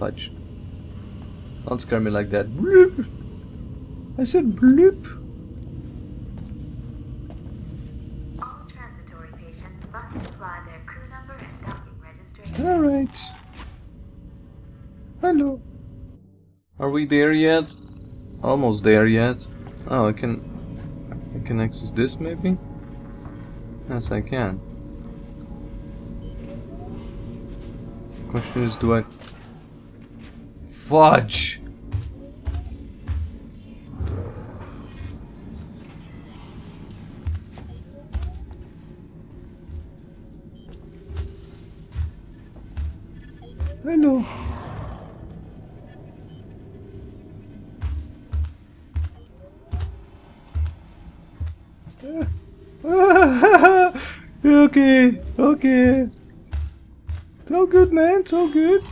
Fudge. Don't scare me like that. Bloop. I said bloop. All transitory patients must supply their crew number and docking registration. Alright. Hello. Are we there yet? Almost there yet. Oh, I can... I can access this maybe? Yes, I can. Question is, do I... Fudge! Hello. okay, okay. It's good, man. It's good.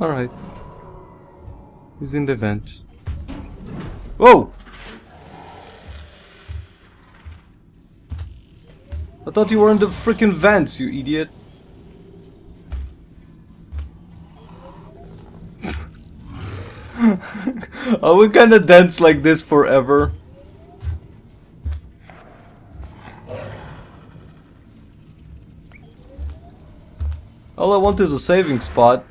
Alright. He's in the vent. Whoa! I thought you were in the freaking vents, you idiot. Are we gonna dance like this forever? All I want is a saving spot.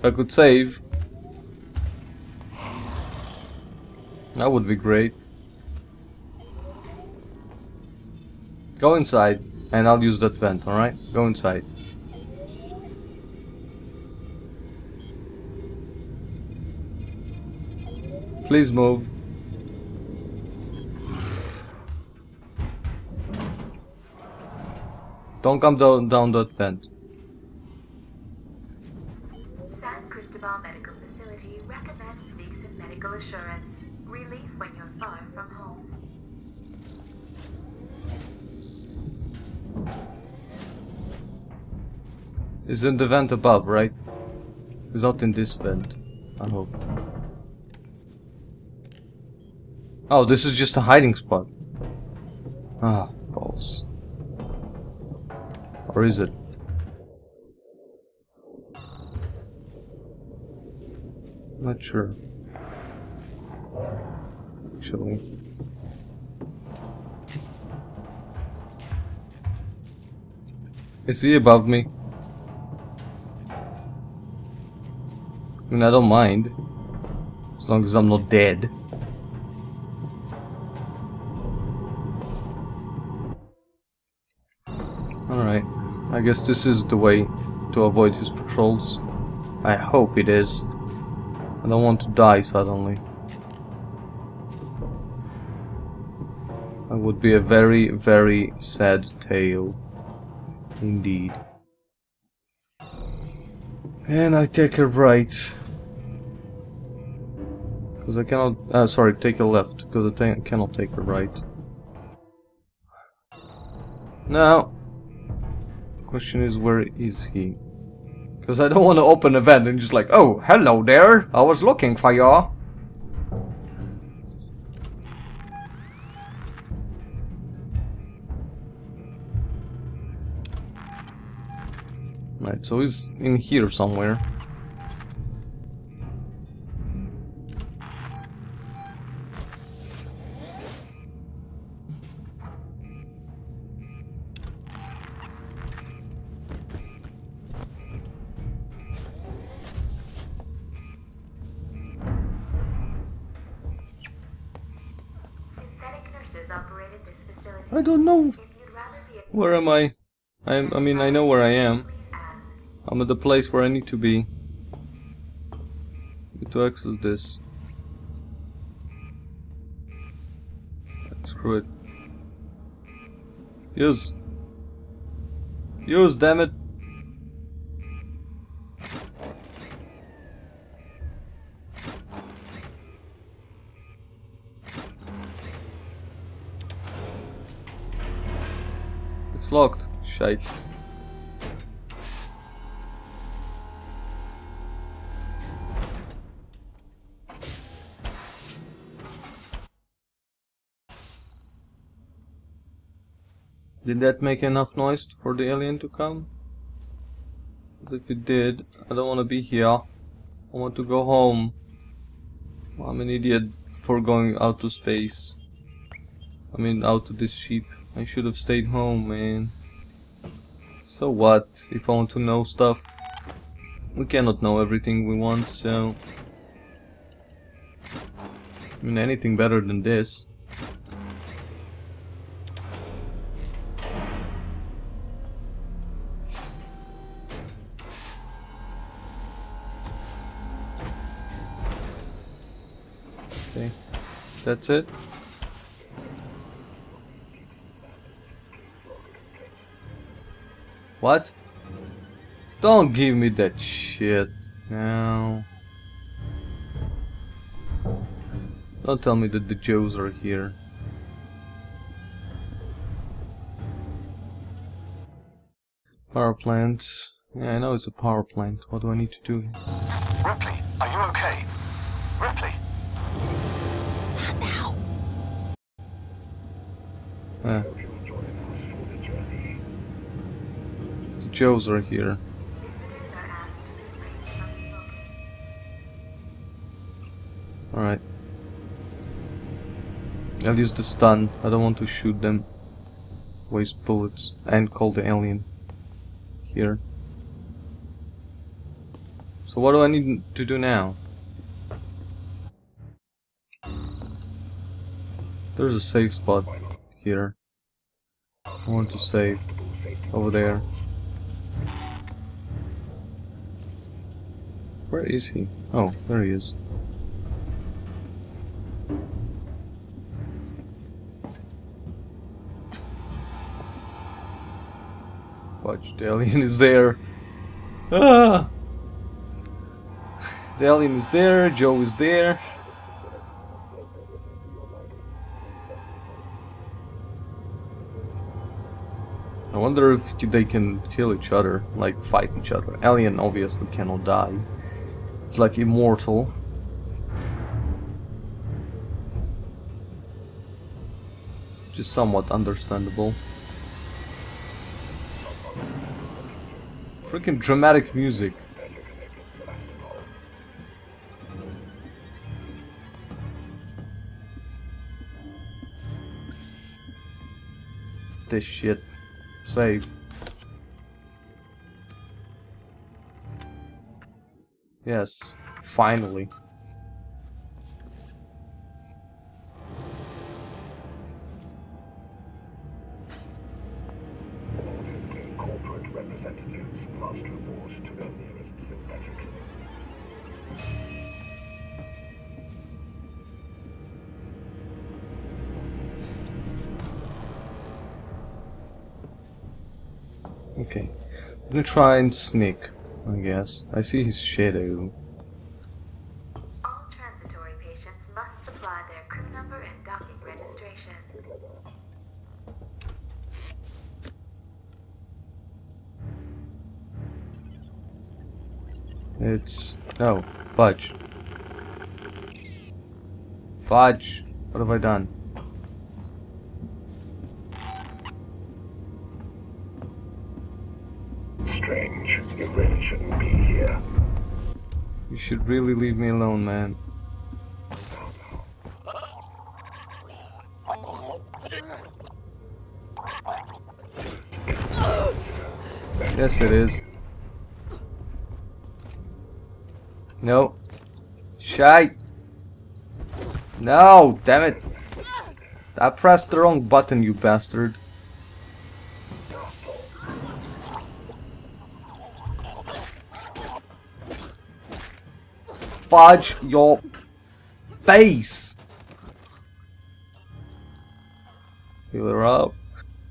So I could save. That would be great. Go inside, and I'll use that vent, alright? Go inside. Please move. Don't come down, down that vent. San Medical Facility recommends Seegson Medical Assurance. Relief when you're far from home. It's in the vent above, right? It's not in this vent. I hope. Oh, this is just a hiding spot. Ah, balls. Or is it? Not sure. Actually. Is he above me? I mean, I don't mind. As long as I'm not dead. Alright. I guess this is the way to avoid his patrols. I hope it is. I don't want to die suddenly. That would be a very, very sad tale. Indeed. And I take a right. Because I cannot... Uh, sorry, take a left. Because I cannot take a right. Now, question is where is he? Because I don't want to open a vent and just like, oh, hello there, I was looking for you. Right, so he's in here somewhere. I don't know. Where am I? I'm, I mean, I know where I am. I'm at the place where I need to be. Need to access this. Screw it. Use. Use, damn it. it's locked. Shite. Did that make enough noise for the alien to come? If it did, I don't want to be here. I want to go home. I'm an idiot for going out to space. I mean, out to this ship. I should have stayed home, man. So what? If I want to know stuff, we cannot know everything we want, so... I mean, anything better than this. Okay, that's it. What? Don't give me that shit. No. Don't tell me that the Joes are here. Power plant. Yeah, I know it's a power plant. What do I need to do? Ripley, are you okay? Ripley? Ah. The Joes are here. Alright. I'll use the stun. I don't want to shoot them. Waste bullets. And call the alien. Here. So what do I need to do now? There's a safe spot here. I want to save. Over there. Where is he? Oh, there he is. Watch, the alien is there. Ah! The alien is there, Joe is there. I wonder if they can kill each other, like fight each other. Alien obviously cannot die. It's like immortal. Which is somewhat understandable. Freaking dramatic music. This shit. Save. Nearest synthetic. Okay. I'm gonna their nearest sympathetic. Okay, we'll try and sneak, I guess. I see his shadow. All transitory patients must supply their crew number and docking registration. It's... No, fudge. Fudge! What have I done? Strange. You really shouldn't be here. You should really leave me alone, man. Yes, it is. No. Shite. No, damn it. I pressed the wrong button, you bastard. Fudge your face. Heal her up.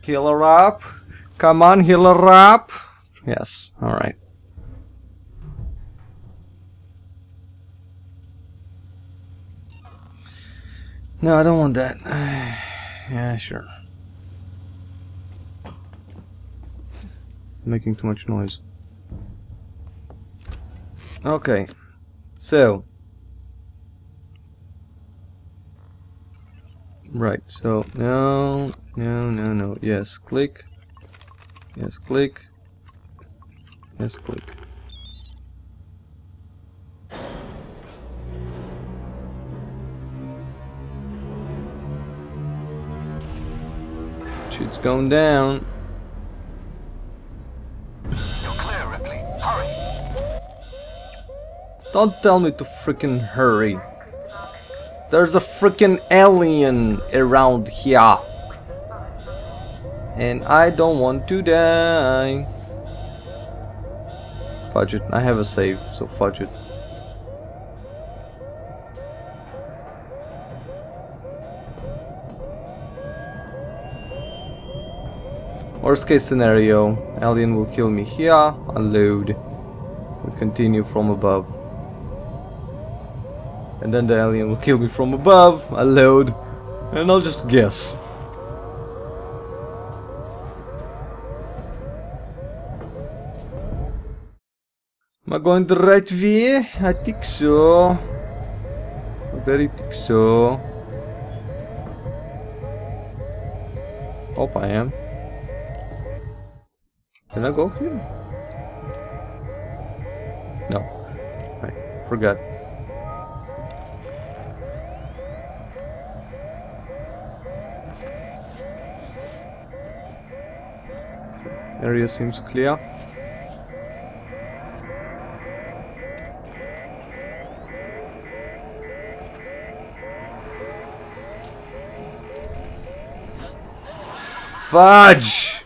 Heal her up. Come on, heal her up. Yes, alright. No, I don't want that. yeah, sure. Making too much noise. Okay. So. Right, so no, no, no, no. Yes, click. Yes, click. Yes, click. Shit's going down. Don't tell me to freaking hurry. There's a freaking alien around here. And I don't want to die. Fudge it. I have a save, so fudge it. Worst case scenario, alien will kill me here, unload. We continue from above. And then the alien will kill me from above, I load, and I'll just guess. Am I going the right way? I think so. I very think so. Hope I am. Can I go here? No. I forgot. Area seems clear. Fudge!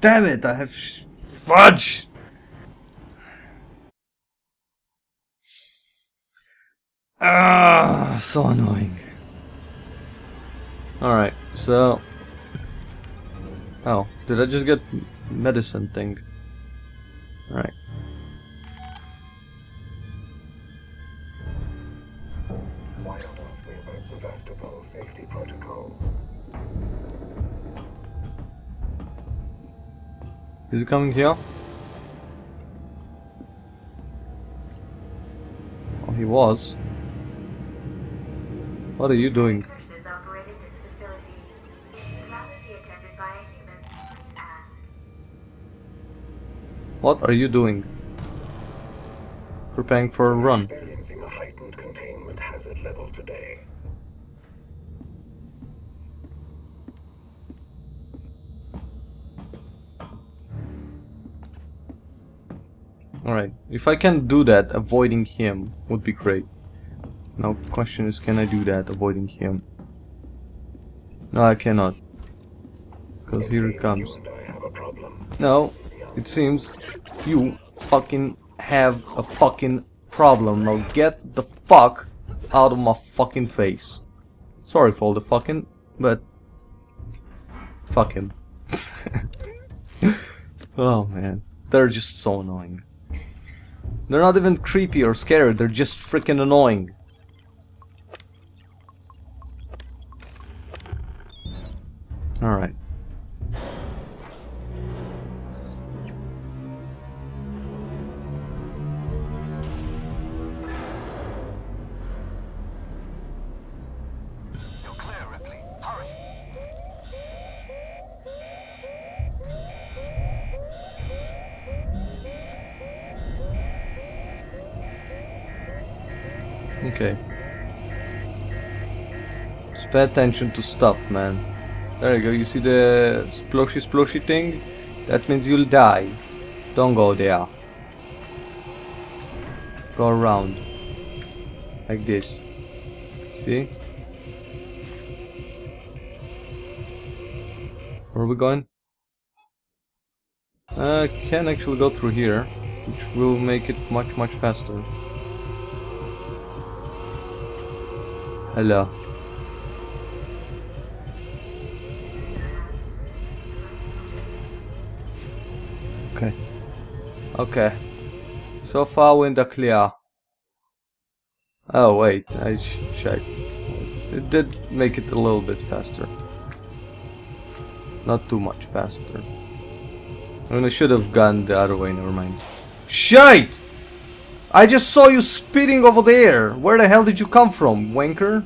Damn it, I have fudge! Ah, so annoying. Alright, so Oh, did I just get medicine thing? Alright. Why not ask me about Sevastopol safety protocols? Is he coming here? Oh, he was. What are you doing? What are you doing? Preparing for a run. Experiencing a heightened containment hazard level today. Alright, if I can do that, avoiding him would be great. Now, question is, can I do that, avoiding him? No, I cannot. Because here it comes. You and I have a problem. No, it seems you fucking have a fucking problem. Now get the fuck out of my fucking face. Sorry for all the fucking, but fuck him. oh man, they're just so annoying. They're not even creepy or scary, they're just freaking annoying. Alright. Okay. Just pay attention to stuff, man. There you go, you see the sploshy sploshy thing? That means you'll die. Don't go there. Go around. Like this. See? Where are we going? Uh, can actually go through here, which will make it much much faster. Hello. Okay. Okay. So far we're in the clear. Oh wait, I sh checked. It did make it a little bit faster. Not too much faster. I mean, I should have gone the other way, never mind. Shite! I just saw you spitting over there. Where the hell did you come from, wanker?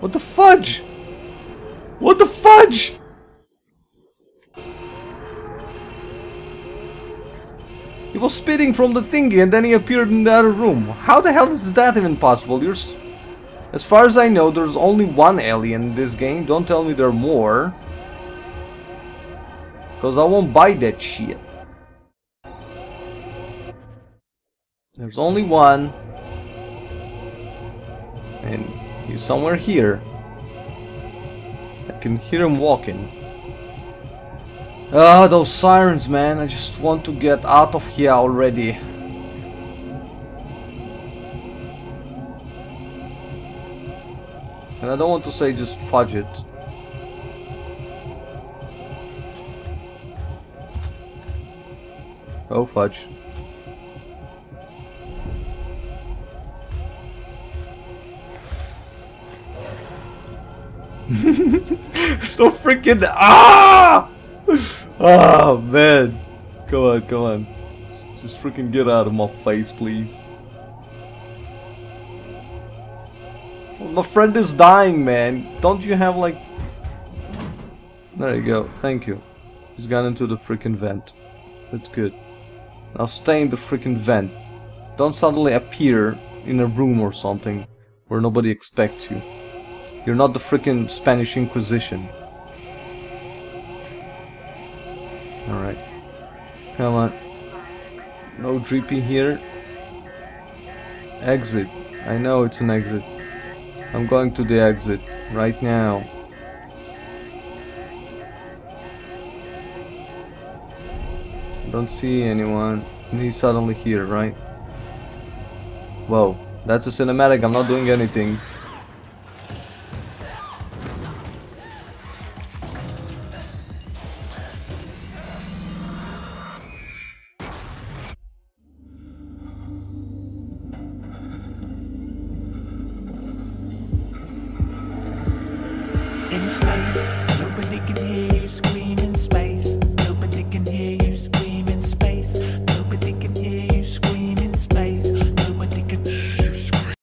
What the fudge? What the fudge? He was spitting from the thingy and then he appeared in the other room. How the hell is that even possible? You're... As far as I know, there's only one alien in this game. Don't tell me there are more. Because I won't buy that shit. There's only one. And he's somewhere here. I can hear him walking. Ah, those sirens, man. I just want to get out of here already. And I don't want to say just fudge it. Oh fudge. so freaking ah! Oh man. Come on, come on. Just, freaking get out of my face, please. My friend is dying, man. Don't you have like... There you go. Thank you. He's gone into the freaking vent. That's good. Now stay in the freaking vent. Don't suddenly appear in a room or something where nobody expects you. You're not the freaking Spanish Inquisition. Alright. Come on. No dripping here. Exit. I know it's an exit. I'm going to the exit right now. Don't see anyone. He's suddenly here, right? Whoa, that's a cinematic. I'm not doing anything.